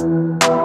Música